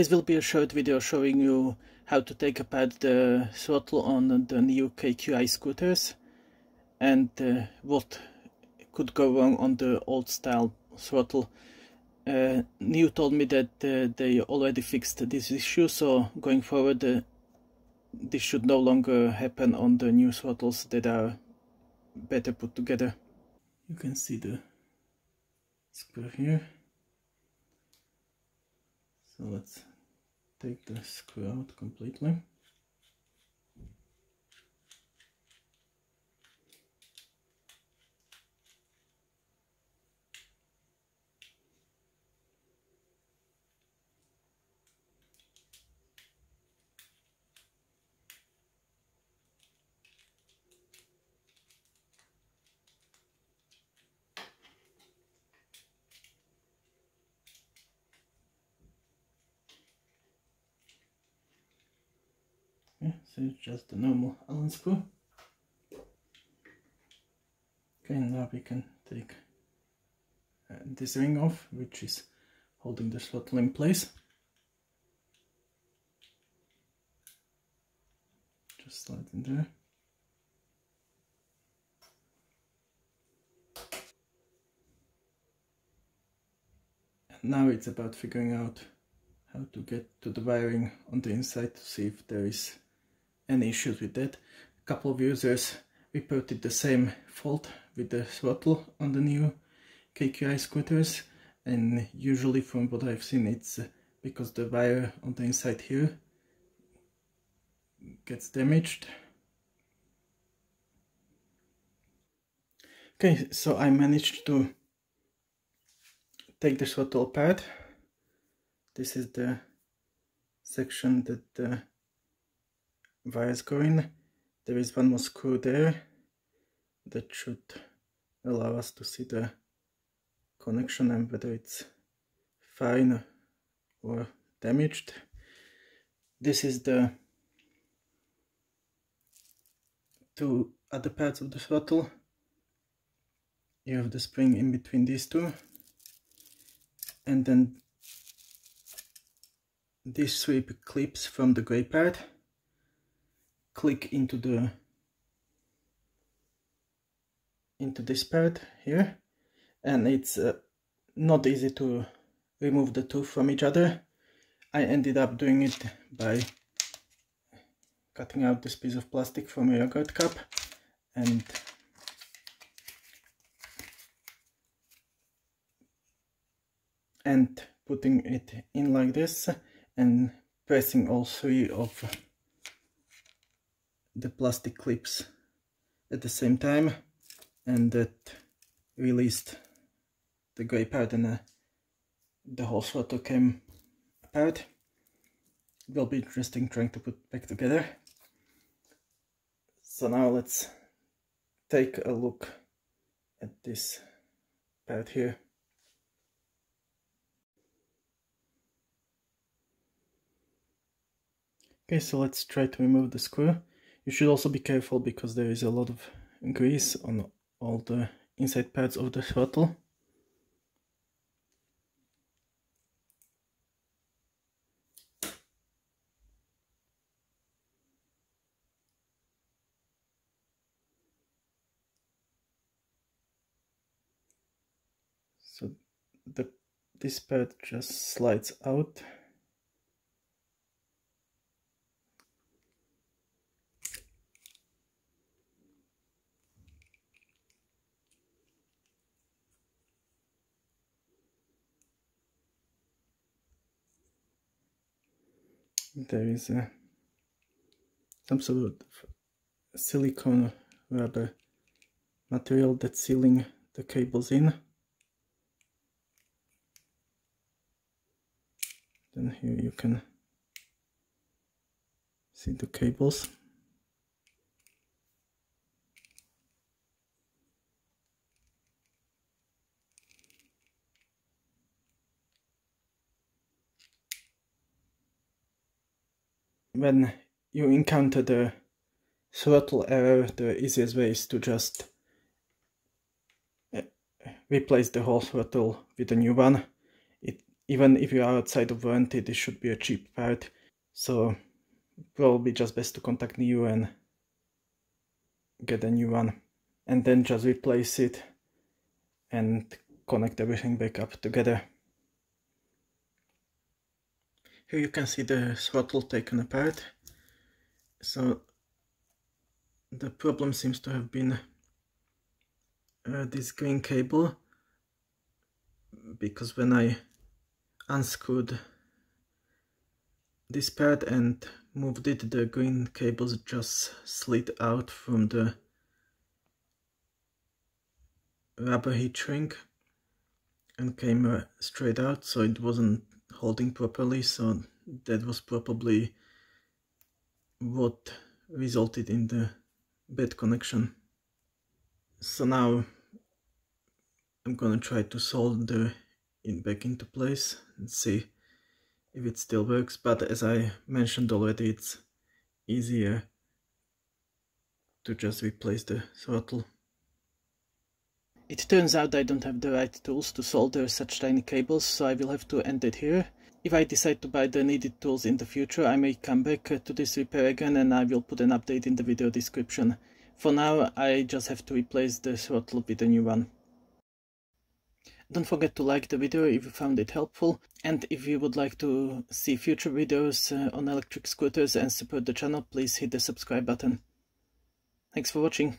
This will be a short video showing you how to take apart the throttle on the new KQi scooters and uh, what could go wrong on the old style throttle. Uh, NIU told me that uh, they already fixed this issue so going forward uh, this should no longer happen on the new throttles that are better put together. You can see the screw here. So let's take the screw out completely. So it's just a normal Allen screw. Okay, now we can take uh, this ring off, which is holding the throttle in place. Just slide in there. And now it's about figuring out how to get to the wiring on the inside to see if there is any issues with that. A couple of users reported the same fault with the throttle on the new KQi scooters and usually from what I've seen it's uh, because the wire on the inside here gets damaged. Okay, so I managed to take the throttle apart. This is the section that the wires go in. There is one more screw there that should allow us to see the connection and whether it's fine or damaged. This is the two other parts of the throttle. You have the spring in between these two and then these three clips from the gray part click into the into this part here. And it's uh, not easy to remove the two from each other. I ended up doing it by cutting out this piece of plastic from a yogurt cup and and putting it in like this and pressing all three of the plastic clips at the same time and that released the grey part and uh, the whole photo came apart. It will be interesting trying to put back together. So now let's take a look at this part here. Okay, so let's try to remove the screw. You should also be careful because there is a lot of grease on all the inside parts of the throttle. So the this part just slides out there is a some sort of silicone rubber material that's sealing the cables in. Then here you can see the cables. When you encounter the throttle error, the easiest way is to just uh, replace the whole throttle with a new one. It even if you are outside of warranty, this should be a cheap part. So probably just best to contact NIU and get a new one. And then just replace it and connect everything back up together. Here you can see the throttle taken apart. So the problem seems to have been uh, this green cable because when I unscrewed this pad and moved it, the green cables just slid out from the rubber heat shrink and came uh, straight out so it wasn't holding properly so that was probably what resulted in the bad connection so now I'm gonna try to solder it back into place and see if it still works but as I mentioned already it's easier to just replace the throttle. It turns out I don't have the right tools to solder such tiny cables so I will have to end it here. If I decide to buy the needed tools in the future I may come back to this repair again and I will put an update in the video description. For now I just have to replace the throttle with a new one. Don't forget to like the video if you found it helpful and if you would like to see future videos uh, on electric scooters and support the channel please hit the subscribe button. Thanks for watching.